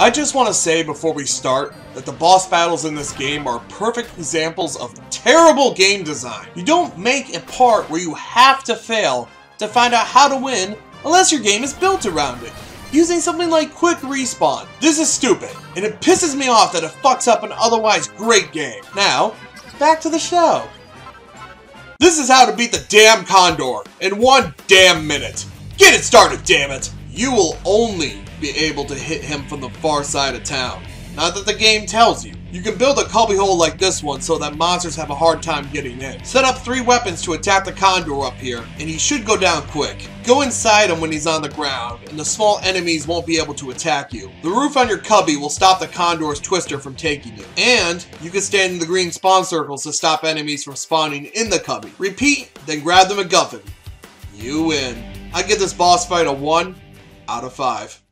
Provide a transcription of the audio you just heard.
I just want to say before we start that the boss battles in this game are perfect examples of terrible game design. You don't make a part where you have to fail to find out how to win unless your game is built around it. Using something like quick respawn. This is stupid, and it pisses me off that it fucks up an otherwise great game. Now, back to the show. This is how to beat the damn Condor in one damn minute. Get it started, damn it! You will only be able to hit him from the far side of town. Not that the game tells you. You can build a cubbyhole like this one so that monsters have a hard time getting in. Set up three weapons to attack the condor up here, and he should go down quick. Go inside him when he's on the ground, and the small enemies won't be able to attack you. The roof on your cubby will stop the condor's twister from taking you. And you can stand in the green spawn circles to stop enemies from spawning in the cubby. Repeat, then grab the MacGuffin. You win. I give this boss fight a 1 out of 5.